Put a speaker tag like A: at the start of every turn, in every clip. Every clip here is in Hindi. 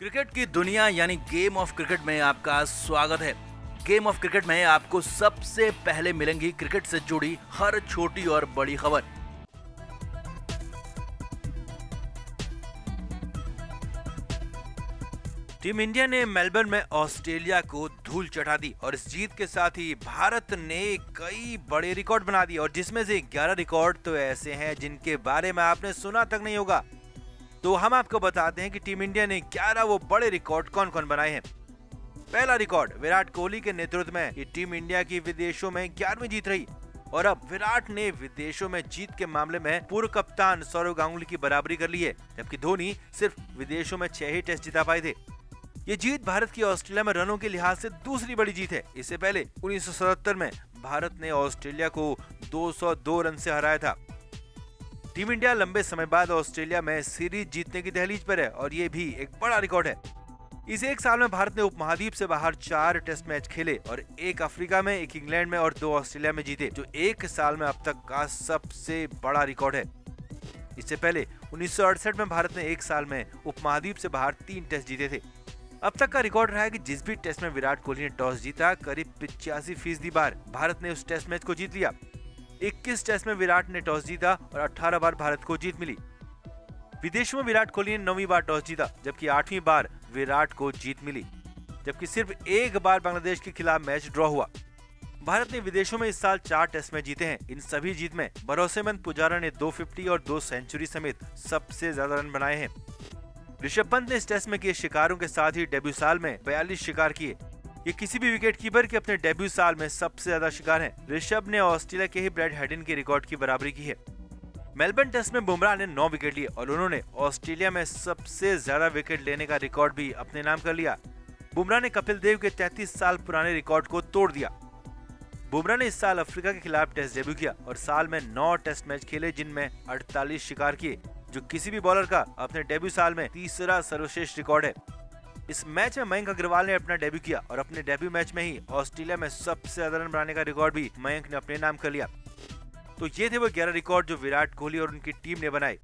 A: क्रिकेट की दुनिया यानी गेम ऑफ़ क्रिकेट में आपका स्वागत है। गेम ऑफ़ क्रिकेट में आपको सबसे पहले मिलेंगी क्रिकेट से जुड़ी हर छोटी और बड़ी खबर। टीम इंडिया ने मेलबर्न में ऑस्ट्रेलिया को धूल चढ़ा दी और इस जीत के साथ ही भारत ने कई बड़े रिकॉर्ड बना दिए और जिसमें से 11 रिकॉर्ड तो ऐसे हैं जिनके बारे में आपने सुना तक नहीं होगा। तो हम आपको बताते हैं कि टीम इंडिया ने 11 वो बड़े रिकॉर्ड कौन कौन बनाए हैं। पहला रिकॉर्ड, विराट कोहली के नेतृत्व में, ये टीम इंडिया की विदेशों में ग्यारहवीं जीत रही। और अब विराट ने विदेशों में जीत के मामले में पूर्व कप्तान सौरव गांगुली की बराबरी कर ली है, जबकि धोनी सिर्फ़ विदेशों में छह ही टेस्ट जिता पाए थे। ये जीत भारत की ऑस्ट्रेलिया में रनों के लिहाज से दूसरी बड़ी जीत है। इससे पहले 1977 में भारत ने ऑस्ट्रेलिया को 202 रन से हराया था। टीम इंडिया लंबे समय बाद ऑस्ट्रेलिया में सीरीज़ जीतने की दहलीज पर है और ये भी एक बड़ा रिकॉर्ड है। इस एक साल में भारत ने उपमहाद्वीप से बाहर चार टेस्ट मैच खेले और एक अफ्रीका में, एक इंग्लैंड में और दो ऑस्ट्रेलिया में जीते, जो एक साल में अब तक का सबसे बड़ा रिकॉर्ड है। इससे पहले उन्नीस सौ अड़सठ में भारत ने एक साल में उपमहाद्वीप से बाहर तीन टेस्ट जीते थे। अब तक का रिकॉर्ड रहा है कि जिस भी टेस्ट में विराट कोहली ने टॉस जीता, करीब पिचासी फ़ीसदी बार भारत ने उस टेस्ट मैच को जीत लिया। 21 टेस्ट में विराट ने टॉस जीता और 18 बार भारत को जीत मिली। विदेशों में विराट कोहली ने नौवीं बार टॉस जीता, जबकि आठवीं बार विराट को जीत मिली, जबकि सिर्फ़ एक बार बांग्लादेश के खिलाफ मैच ड्रॉ हुआ। भारत ने विदेशों में इस साल चार टेस्ट में जीते हैं। इन सभी जीत में भरोसेमंद पुजारा ने 250 और दो सेंचुरी समेत सबसे ज़्यादा रन बनाए हैं। ऋषभ पंत ने इस टेस्ट में किए शिकारों के साथ ही डेब्यू साल में बयालीस शिकार किए। ये किसी भी विकेट कीपर के अपने डेब्यू साल में सबसे ज़्यादा शिकार हैं। ऋषभ ने ऑस्ट्रेलिया के ही ब्रेड हेडिन के रिकॉर्ड की बराबरी की है। मेलबर्न टेस्ट में बुमराह ने नौ विकेट लिए और उन्होंने ऑस्ट्रेलिया में सबसे ज़्यादा विकेट लेने का रिकॉर्ड भी अपने नाम कर लिया। बुमराह ने कपिल देव के 33 साल पुराने रिकॉर्ड को तोड़ दिया। बुमराह ने इस साल अफ्रीका के खिलाफ टेस्ट डेब्यू किया और साल में नौ टेस्ट मैच खेले जिनमें 48 शिकार किए, जो किसी भी बॉलर का अपने डेब्यू साल में तीसरा सर्वश्रेष्ठ रिकॉर्ड है। इस मैच में मयंक अग्रवाल ने अपना डेब्यू किया और अपने डेब्यू मैच में ही ऑस्ट्रेलिया में सबसे ज़्यादा रन बनाने का रिकॉर्ड भी मयंक ने अपने नाम कर लिया। तो ये थे वो ग्यारह रिकॉर्ड जो विराट कोहली और उनकी टीम ने बनाए।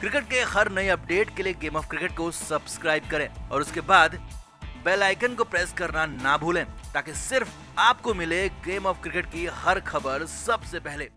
A: क्रिकेट के हर नए अपडेट के लिए गेम ऑफ़ क्रिकेट को सब्सक्राइब करें और उसके बाद बेल आइकन को प्रेस करना ना भूलें ताकि सिर्फ़ आपको मिले गेम ऑफ़ क्रिकेट की हर खबर सबसे पहले।